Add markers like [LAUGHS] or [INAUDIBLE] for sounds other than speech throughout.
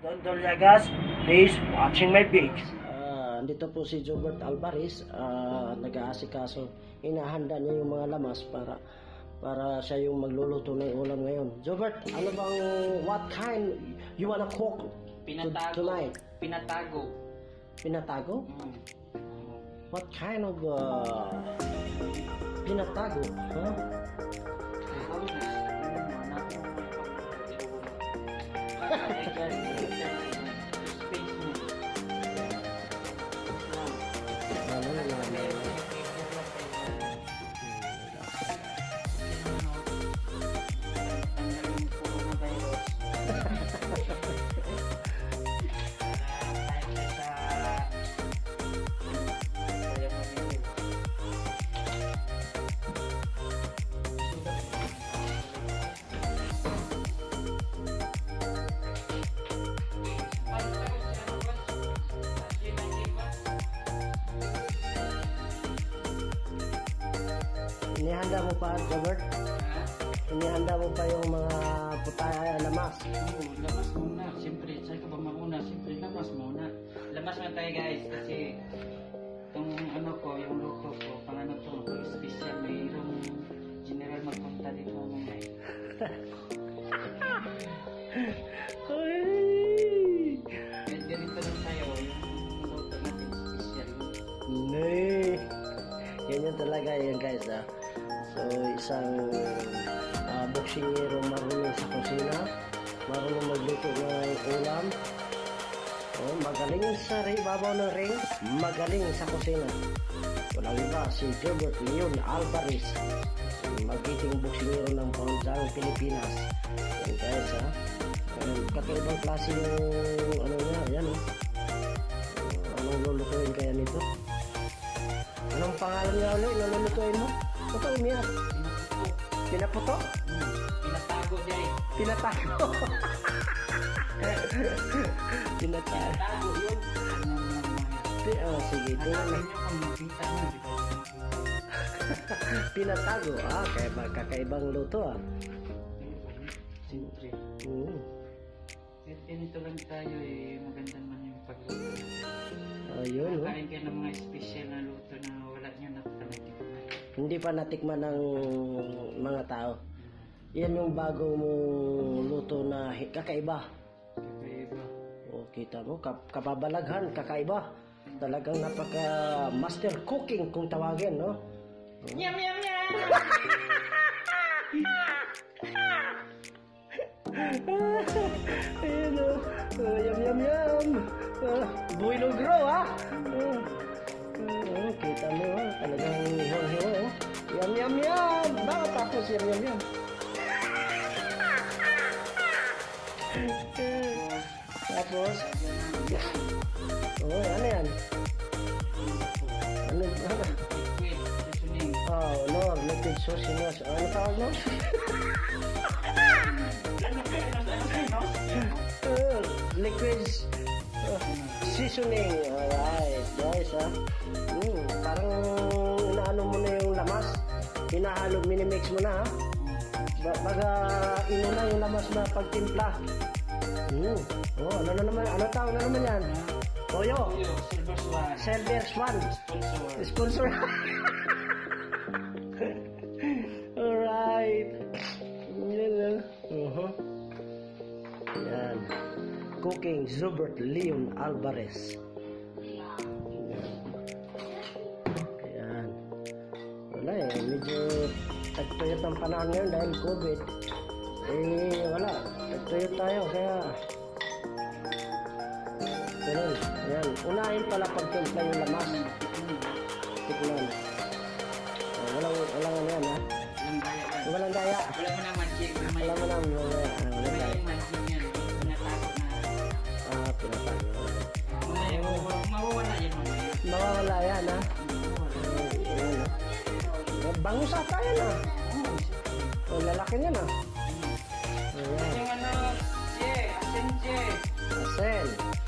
Don Doliagas. Please watching my page. Ah, andito po si Jobert Alvarez, ah, nag-aasikaso. Inahanda niya yung mga lamas para para siya yung magluluto ng ulam ngayon. Jobert, ano bang what kind you wanna cook Pinatago. tonight? Pinatago. Pinatago? Mm. What kind of uh, pinatago? Huh? [LAUGHS] Inihanda mo pa, Jobert? Inihanda mo pa yung mga putaya lamas. Oo, lamas muna. Siyempre, saan ka ba mauna? Siyempre, lamas muna. Lamas muna tayo guys kasi itong ano ko, yung luto ko, pang ano to, special, mayroong general magpunta dito mamaya. Yan yun talaga yan guys ah. Isang uh, boksingero marunong sa kusina, marunong magluto ng ulam, oh, magaling sa ring, babaw ng ring, magaling sa kusina. Walang iba, si Gilbert Leon Alvarez, magiting boksingero ng Pansang Pilipinas. Yan guys ah. Um, kakaibang klase yung ano niya, yan oh. Anong lulutuin kaya nito? Anong pangalan niya ulit? Nalulutuin mo? Totoo niya. Pinaputo. Hmm. Pinatago dyan eh. Pinatago. Pinatago. Pinatago yun. Pi- Oh, sige, na. nyo kung makita di ba? Pinatago. Ah, kaya ba kakaibang luto ah. Siyempre. Mm. Eh, Ganito lang tayo eh, maganda man yung pagluto. Ayun, oh. Kain kayo ng mga special na luto na wala nyo nakakalatikman. Hindi pa natikman ng. Yan yung bago mong luto na hi- kakaiba. Kakaiba. O, kita mo, kap kababalaghan, kakaiba. Talagang napaka master cooking kung tawagin, no? [LAUGHS] Yum, yum, yum! Ayan o. Oh, yum, yum, yum. Uh, buhay logro, ha? Uh, uh, kita mo, ha? Talagang hiwa-hiwa, oh. Yum, yum, yum. Bakit tapos yum, yum, yum? Tapos, oh, ano yan? Ano. Oh, Lord, liquid sauciness. Ano tawag mo? Uh, [LAUGHS] liquid uh, seasoning. Alright, guys, ha? Mm, parang inaano mo na yung lamas. Hinahalo, minimix mo na, ha? Ba baga inuna yung lamas na pagtimpla. Mm. Oh, ano na naman? Ano tawag na naman yan? Toyo. Yo, silver swan. Silver Swan. Sponsor. Sponsor. [LAUGHS] Alright. Yan lang. Uh-huh. Yan. Cooking Zubert Leon Alvarez. Yan. Wala eh. Medyo tagtuyot ang panahon ngayon dahil COVID. Unahin pala pagtimpla yung lamas. Tikman. Oh, walang, walang ano yan ha. Walang daya. Walang daya. Wala mo na magic. Wala mo na. Wala, walang may daya. magic yan. Pinatago na. Ah. Mamaya, mawawa- mawawala yan mamaya. Mawawala yan ha. Ayan Bangus ata yan ha. Oh, lalaki niyan ha. Ayan. Ano, asin che. Asen.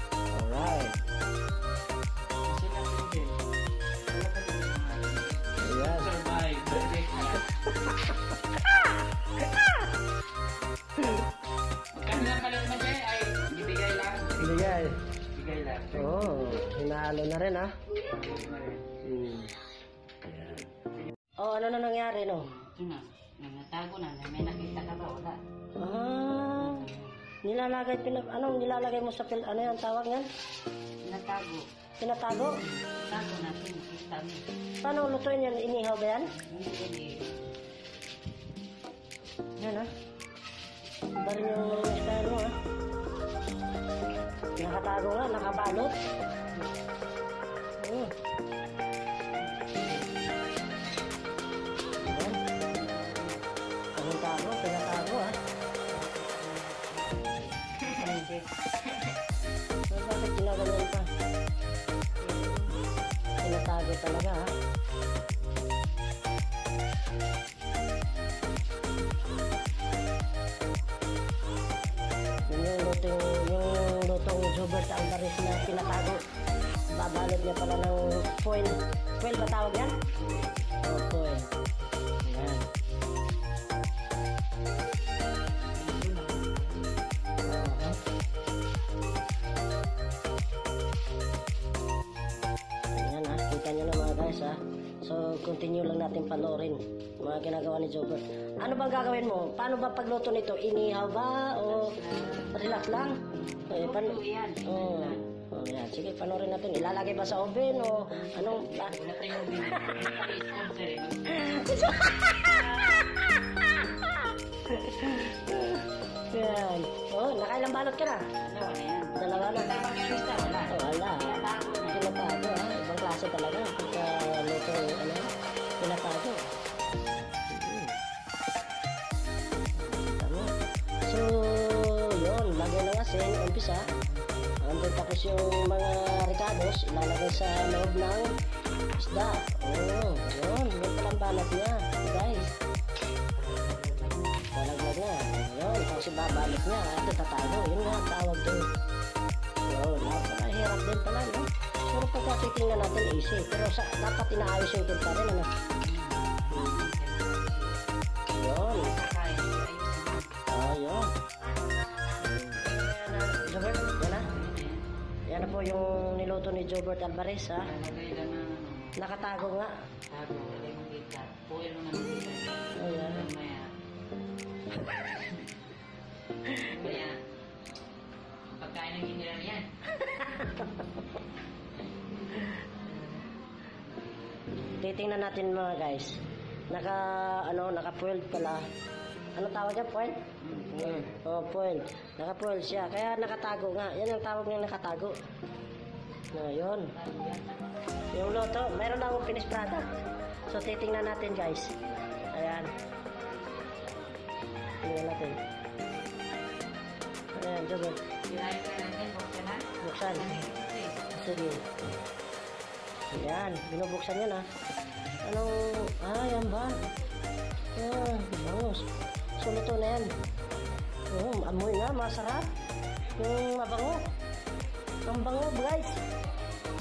Halo na rin, ha? Hmm. Ayan. Oh, ano na nangyari, no? Ito na, nangatago na, may nakita ka ba? Wala. Ah, nilalagay, pinag, anong nilalagay mo sa pil, ano yan, tawag yan? Natago. Tinatago? Tago natin, nakita mo. Paano lutuin yan? Inihaw ba yan? Hindi. Yan, ha? Iba rin yung style mo, ha? Nakatago nga, nakabalot. So, bakit ginagawa pa? Pinatago talaga, ha? Yun yung lutong, yung lutong Jobert Alvarez na pinatago. Babalot niya pala ng foil. Foil ba tawag yan? Oh, foil. Ha. So, continue lang natin panoorin mga ginagawa ni Jobert. Ano bang gagawin mo? Paano ba pagluto nito? Inihaw ba? O relax lang? Eh, pan oh, oh, yan. Sige, panoorin natin. Ilalagay ba sa oven o anong... Ah, Wala tayong sponsor eh. yan. Oh, nakailang balot ka na? Dalawa na yan. Dalawa na. Yung wala. Oh, wala. Tinatago na. Pinatago ha. Ibang klase talaga. Luto, ano, pinatago. Mm. Tama. So, yun. Lagyan ng asin. Umpisa. Andun tapos yung mga ricados, ilalagay sa loob ng isda. Oh, yun. Yun palang balat niya. Guys. Balaglag na. Yun. Tapos ibabalot niya. At tatago. Yun nga tawag doon. Yun. Napakahirap din pala, no? Pero pagka titingnan natin, easy. Pero sa, dapat inaayos yung tinta rin, ano? Yun. Kakain, ayos na. Oh, yun. Jobert, yan na. Yan na po yung niluto ni Jobert Alvarez, ha? Ano, Nakatago nga. tago, lagay mong kita. Puwil mo na ng kita. Oh, yan. Mamaya. Mamaya. Pagkain ng general yan. [LAUGHS] Titingnan natin mga guys. Naka, ano, naka-foiled pala. Ano tawag niya? Foiled? Mm. Oh, foiled. Naka-foiled siya. Kaya nakatago nga. Yan ang tawag niya nakatago. No, yun. Yung loto, meron na akong finished product. So, titingnan natin guys. Ayan. Tingnan natin. Ayan, natin, buksan. Buksan. Sige. Ayan, binubuksan yan ah. Anong, ah, yan ba? Ah, bangus. So, luto na yan. Oh, amoy nga, masarap. Yung mabango. Ang bango, guys.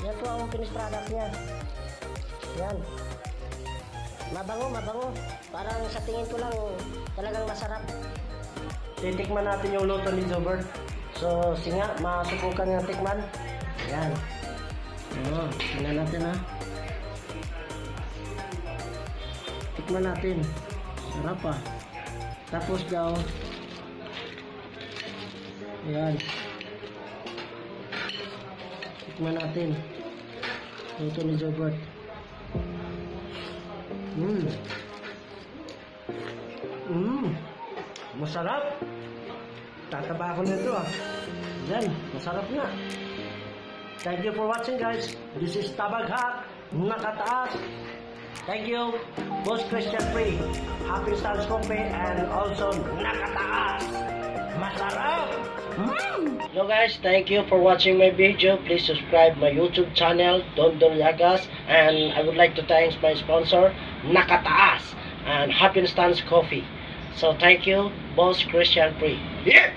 Yan po ang finished product niya. Yan. Mabango, mabango. Parang sa tingin ko lang, talagang masarap. Titikman natin yung luto ni Jobert. So, singa, masubukan yung tikman. Yan. Oo, tingnan natin ha. Tikman natin. Sarap pa. Tapos daw. Yan. Tikman natin. Luto ni Jobert. Mmm. Mmm. Masarap. Tataba ako nito ah. Yan, masarap na. Thank you for watching guys. This is Tabaghat, Nakataas. Thank you, Boss Christian Free, Happy Stars Coffee, and also Nakataas. Masarap! Mm! So guys, thank you for watching my video. Please subscribe my YouTube channel, Don Don Yagas. And I would like to thank my sponsor, Nakataas, and Happy Stars Coffee. So thank you, Boss Christian Free. Yeah!